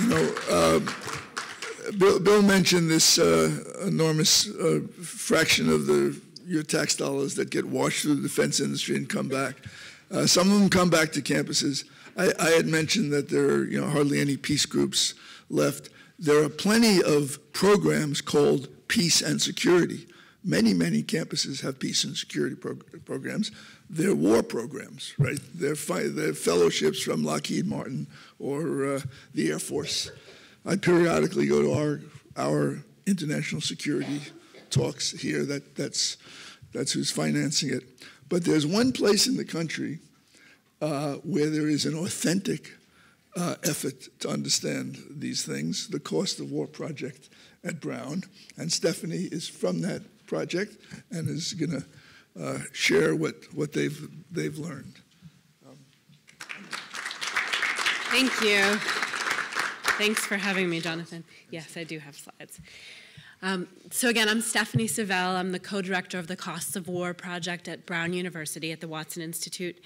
you know, uh, Bill, Bill, mentioned this uh, enormous uh, fraction of the your tax dollars that get washed through the defense industry and come back. Uh, some of them come back to campuses. I, I, had mentioned that there are you know, hardly any peace groups left. There are plenty of programs called peace and security. Many, many campuses have peace and security prog programs. They're war programs, right? They're, they're, fellowships from Lockheed Martin or uh, the Air Force. I periodically go to our, our international security talks here. That, that's, that's who's financing it. But there's one place in the country uh, where there is an authentic uh, effort to understand these things, the Cost of War Project at Brown. And Stephanie is from that project and is going to uh, share what, what they've, they've learned. Um, Thank you. Thanks for having me, Jonathan. Yes, I do have slides. Um, so again, I'm Stephanie Savell. I'm the co-director of the Costs of War project at Brown University at the Watson Institute.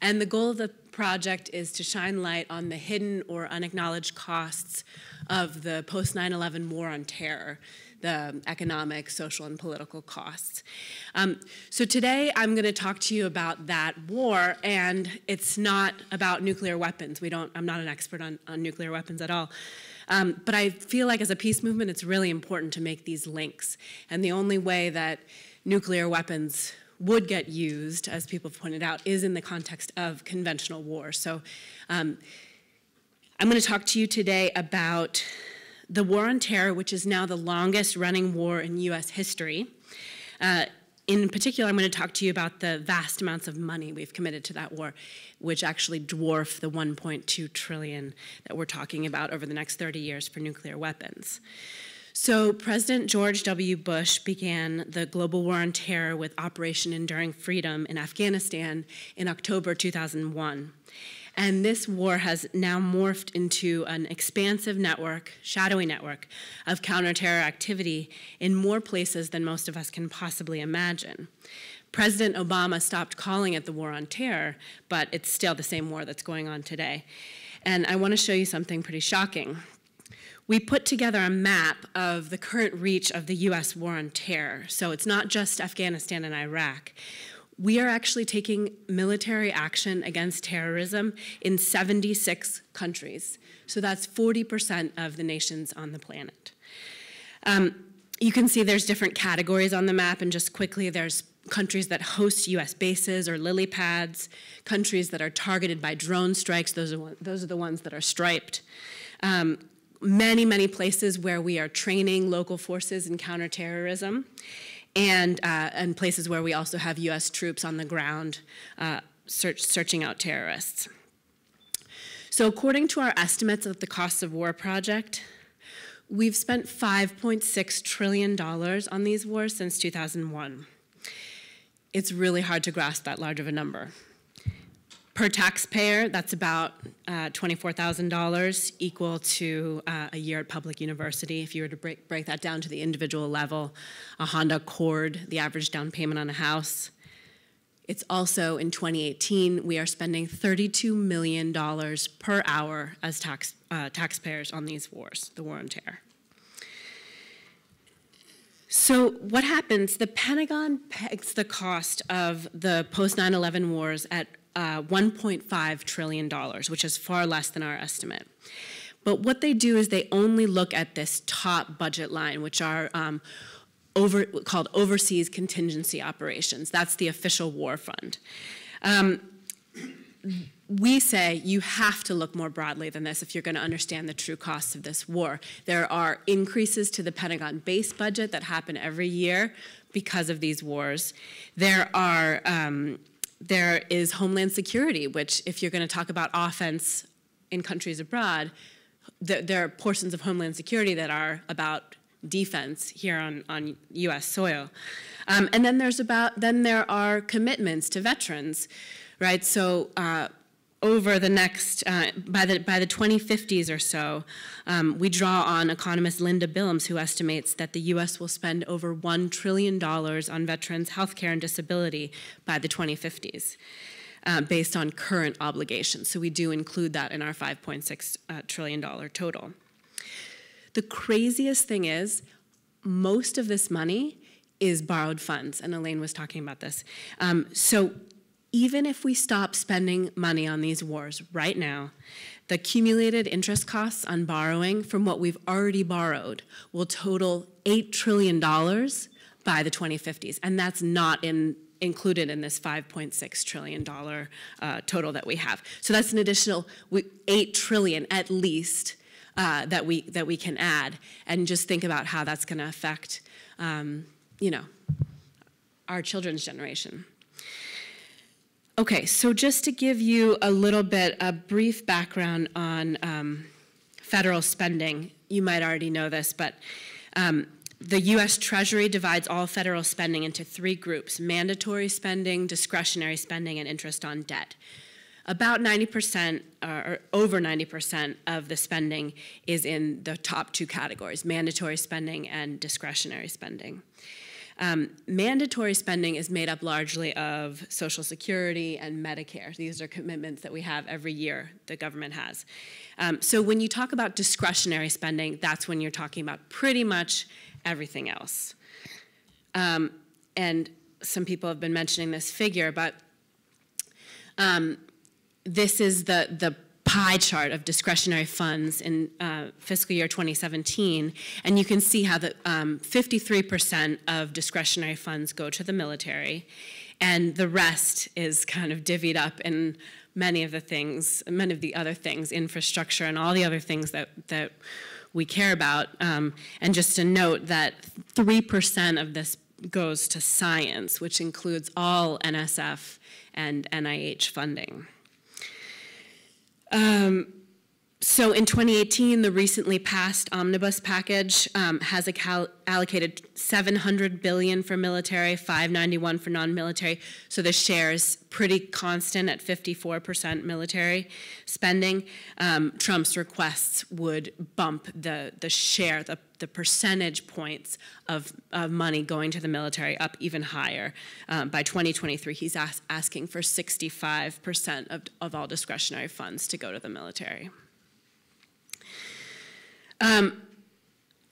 And the goal of the project is to shine light on the hidden or unacknowledged costs of the post 9 11 war on terror, the economic, social, and political costs. Um, so today I'm going to talk to you about that war, and it's not about nuclear weapons. We don't, I'm not an expert on, on nuclear weapons at all. Um, but I feel like as a peace movement, it's really important to make these links. And the only way that nuclear weapons would get used, as people have pointed out, is in the context of conventional war. So um, I'm going to talk to you today about the War on Terror, which is now the longest running war in US history. Uh, in particular, I'm going to talk to you about the vast amounts of money we've committed to that war, which actually dwarf the 1.2 trillion that we're talking about over the next 30 years for nuclear weapons. So, President George W. Bush began the global war on terror with Operation Enduring Freedom in Afghanistan in October 2001. And this war has now morphed into an expansive network, shadowy network, of counterterror activity in more places than most of us can possibly imagine. President Obama stopped calling it the war on terror, but it's still the same war that's going on today. And I want to show you something pretty shocking we put together a map of the current reach of the US war on terror. So it's not just Afghanistan and Iraq. We are actually taking military action against terrorism in 76 countries. So that's 40% of the nations on the planet. Um, you can see there's different categories on the map, and just quickly, there's countries that host US bases or lily pads, countries that are targeted by drone strikes, those are, one, those are the ones that are striped. Um, many, many places where we are training local forces in counterterrorism, and, uh, and places where we also have US troops on the ground uh, search, searching out terrorists. So, according to our estimates of the Costs of War project, we've spent $5.6 trillion on these wars since 2001. It's really hard to grasp that large of a number. Per taxpayer, that's about uh, $24,000, equal to uh, a year at public university. If you were to break, break that down to the individual level, a Honda Accord, the average down payment on a house. It's also in 2018, we are spending $32 million per hour as tax, uh, taxpayers on these wars, the war on terror. So, what happens? The Pentagon pegs the cost of the post 9 11 wars at uh, $1.5 trillion, which is far less than our estimate. But what they do is they only look at this top budget line, which are um, over, called overseas contingency operations. That's the official war fund. Um, we say you have to look more broadly than this if you're going to understand the true costs of this war. There are increases to the Pentagon base budget that happen every year because of these wars. There are um, there is Homeland Security, which, if you're going to talk about offense in countries abroad, th there are portions of Homeland Security that are about defense here on, on U.S. soil. Um, and then there's about then there are commitments to veterans, right? So uh, over the next, uh, by, the, by the 2050s or so, um, we draw on economist Linda Bilmes, who estimates that the US will spend over $1 trillion on veterans' health care and disability by the 2050s. uh, based on current obligations. So we do include that in our $5.6 uh, trillion total. The craziest thing is, most of this money is borrowed funds, and Elaine was talking about this. Um, so even if we stop spending money on these wars right now, the accumulated interest costs on borrowing from what we've already borrowed will total $8 trillion by the 2050s, and that's not in included in this $5.6 trillion uh, total that we have. So that's an additional 8 trillion at least uh, that we that we can add, and just think about how that's going to affect, um, you know, our children's generation. Okay, so just to give you a little bit, a brief background on um, federal spending, you might already know this, but um, the US Treasury divides all federal spending into three groups mandatory spending, discretionary spending, and interest on debt. About 90%, or over 90% of the spending is in the top two categories mandatory spending and discretionary spending. Um, mandatory spending is made up largely of Social Security and Medicare. These are commitments that we have every year, the government has. Um, so when you talk about discretionary spending, that's when you're talking about pretty much everything else. Um, and some people have been mentioning this figure, but um, this is the, the pie chart of discretionary funds in uh, fiscal year 2017, and you can see how the 53% um, of discretionary funds go to the military, and the rest is kind of divvied up in many of the things, many of the other things, infrastructure and all the other things that, that we care about. Um, and just to note that 3% of this goes to science, which includes all NSF and NIH funding. Um, so in 2018, the recently passed omnibus package um, has allocated 700 billion for military, 591 for non-military. So the share is pretty constant at 54% military spending. Um, Trump's requests would bump the the share, the the percentage points of, of money going to the military up even higher. Um, by 2023, he's as asking for 65% of, of all discretionary funds to go to the military. Um,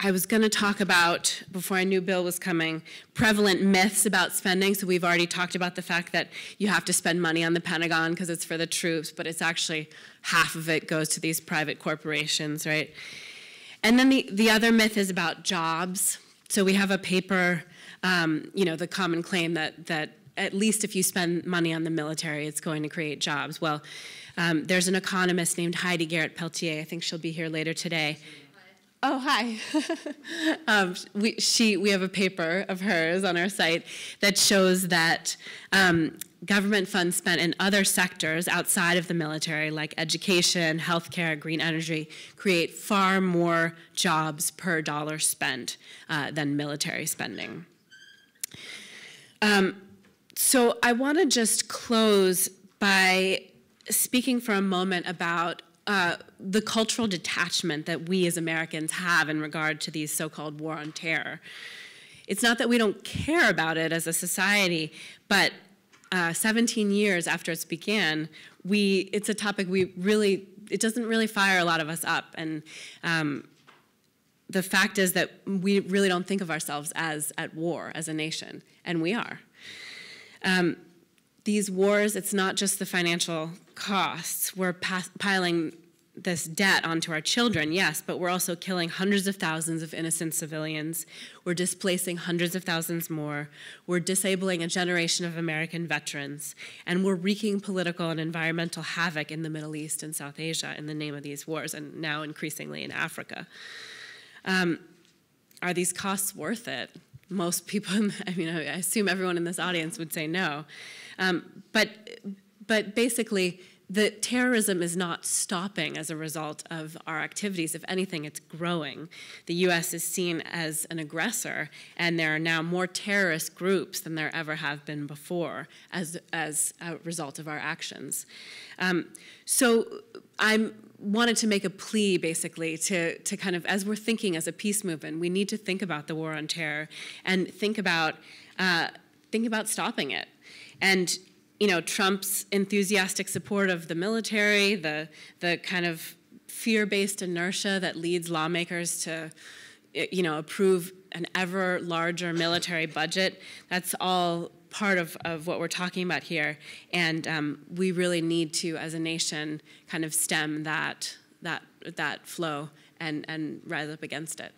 I was going to talk about, before I knew Bill was coming, prevalent myths about spending. So we've already talked about the fact that you have to spend money on the Pentagon because it's for the troops, but it's actually half of it goes to these private corporations, right? And then the, the other myth is about jobs. So we have a paper, um, you know, the common claim that, that at least if you spend money on the military, it's going to create jobs. Well, um, there's an economist named Heidi Garrett Peltier. I think she'll be here later today. Oh, hi. um, we, she, we have a paper of hers on our site that shows that um, government funds spent in other sectors outside of the military, like education, healthcare, green energy, create far more jobs per dollar spent uh, than military spending. Um, so I want to just close by speaking for a moment about uh, the cultural detachment that we as Americans have in regard to these so-called war on terror. It's not that we don't care about it as a society, but uh, 17 years after it began, we, it's a topic we really, it doesn't really fire a lot of us up. And um, the fact is that we really don't think of ourselves as at war as a nation, and we are. Um, these wars, it's not just the financial costs. We're piling this debt onto our children, yes, but we're also killing hundreds of thousands of innocent civilians. We're displacing hundreds of thousands more. We're disabling a generation of American veterans. And we're wreaking political and environmental havoc in the Middle East and South Asia in the name of these wars, and now increasingly in Africa. Um, are these costs worth it? Most people, I mean, I assume everyone in this audience would say no. Um, but, but basically, the terrorism is not stopping as a result of our activities. If anything, it's growing. The US is seen as an aggressor, and there are now more terrorist groups than there ever have been before as, as a result of our actions. Um, so I wanted to make a plea basically to, to kind of, as we're thinking as a peace movement, we need to think about the war on terror and think about, uh, think about stopping it. And you know, Trump's enthusiastic support of the military, the, the kind of fear-based inertia that leads lawmakers to, you know, approve an ever larger military budget, that's all part of, of what we're talking about here. And um, we really need to, as a nation, kind of stem that, that, that flow and, and rise up against it.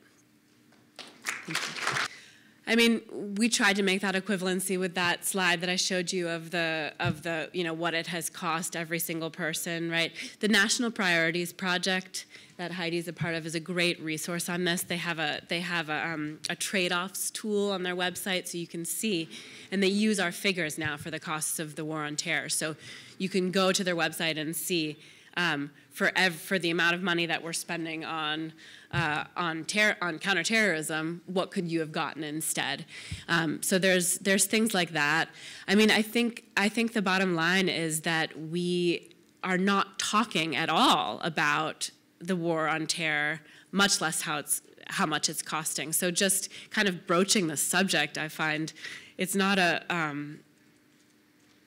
I mean, we tried to make that equivalency with that slide that I showed you of the of the you know what it has cost every single person, right? The National Priorities Project that Heidi's a part of is a great resource on this. They have a they have a, um, a trade-offs tool on their website, so you can see, and they use our figures now for the costs of the war on terror. So you can go to their website and see um, for for the amount of money that we're spending on uh, on on counterterrorism, what could you have gotten instead? Um, so there's there's things like that. I mean, I think I think the bottom line is that we are not talking at all about the war on terror, much less how it's how much it's costing. So just kind of broaching the subject, I find it's not a. Um,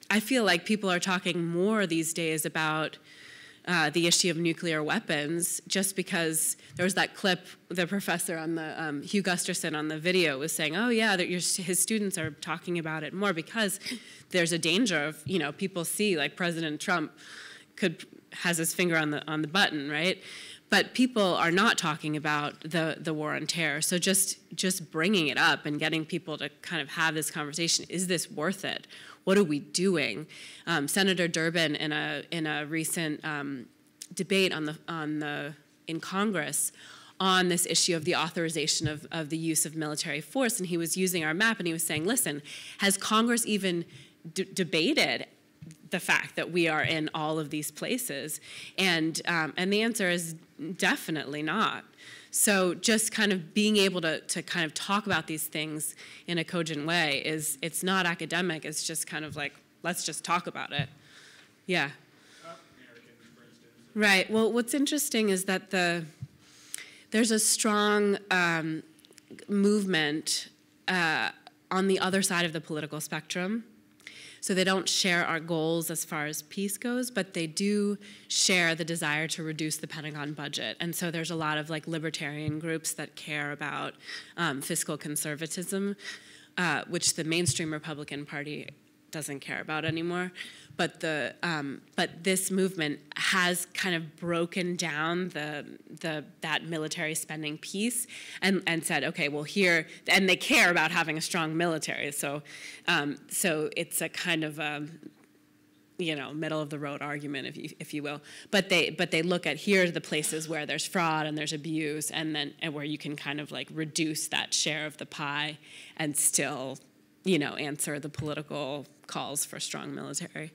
I feel like people are talking more these days about uh, the issue of nuclear weapons just because there was that clip the professor on the um, hugh gusterson on the video was saying oh yeah that your, his students are talking about it more because there's a danger of you know people see like president trump could has his finger on the on the button right but people are not talking about the, the war on terror so just just bringing it up and getting people to kind of have this conversation is this worth it what are we doing? Um, Senator Durbin, in a in a recent um, debate on the on the in Congress on this issue of the authorization of, of the use of military force, and he was using our map, and he was saying, "Listen, has Congress even debated the fact that we are in all of these places?" And um, and the answer is definitely not. So just kind of being able to, to kind of talk about these things in a cogent way is, it's not academic, it's just kind of like, let's just talk about it. Yeah. Right. Well, what's interesting is that the there's a strong um, movement uh, on the other side of the political spectrum so they don't share our goals as far as peace goes, but they do share the desire to reduce the Pentagon budget. And so there's a lot of like libertarian groups that care about um, fiscal conservatism, uh, which the mainstream Republican Party doesn't care about anymore. But the um, but this movement has kind of broken down the the that military spending piece and and said, okay, well here and they care about having a strong military. So um, so it's a kind of a, um, you know middle of the road argument if you if you will but they but they look at here are the places where there's fraud and there's abuse and then and where you can kind of like reduce that share of the pie and still you know answer the political calls for strong military.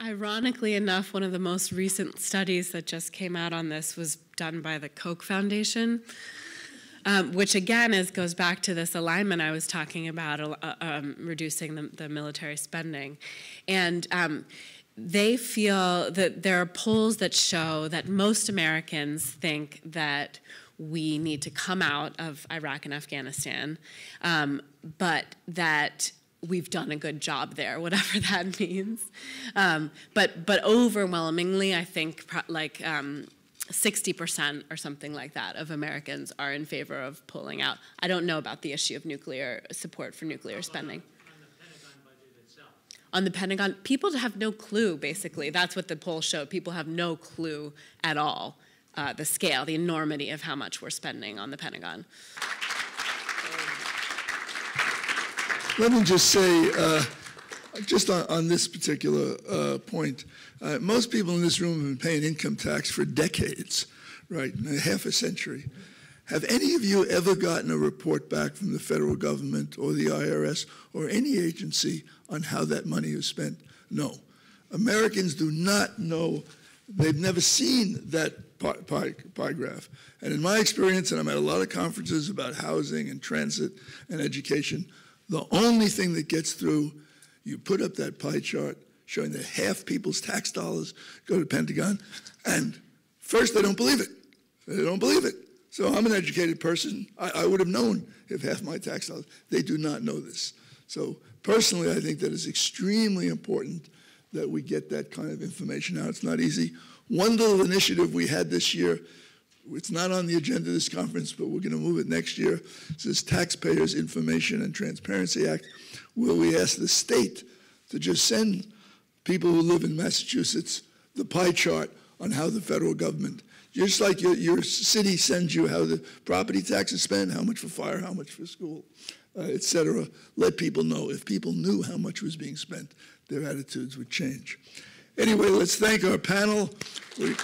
Ironically enough, one of the most recent studies that just came out on this was done by the Koch Foundation, um, which again is, goes back to this alignment I was talking about, uh, um, reducing the, the, military spending. And um, they feel that there are polls that show that most Americans think that we need to come out of Iraq and Afghanistan, um, but that we've done a good job there, whatever that means. Um, but but overwhelmingly, I think like um, 60% or something like that of Americans are in favor of pulling out. I don't know about the issue of nuclear support for nuclear spending. On the Pentagon, people have no clue, basically. That's what the poll showed. People have no clue at all uh, the scale, the enormity of how much we're spending on the Pentagon. Let me just say, uh, just on, on, this particular uh, point, uh, most people in this room have been paying income tax for decades, right, half a century. Have any of you ever gotten a report back from the federal government or the IRS or any agency on how that money is spent? No. Americans do not know, they've never seen that pie, pie, graph. And in my experience, and I'm at a lot of conferences about housing and transit and education, the only thing that gets through, you put up that pie chart showing that half people's tax dollars go to Pentagon, and first they don't believe it. They don't believe it. So I'm an educated person. I, I would have known if half my tax dollars. They do not know this. So personally, I think that is extremely important that we get that kind of information out. It's not easy. One little initiative we had this year, it's not on the agenda of this conference, but we're going to move it next year. It's this Taxpayers Information and Transparency Act, where we ask the state to just send people who live in Massachusetts the pie chart on how the federal government, just like your, your city sends you how the property tax is spent, how much for fire, how much for school, uh, et cetera, let people know. If people knew how much was being spent, their attitudes would change. Anyway, let's thank our panel. We,